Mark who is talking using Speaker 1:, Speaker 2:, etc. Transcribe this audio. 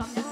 Speaker 1: Doamne, seara am auzit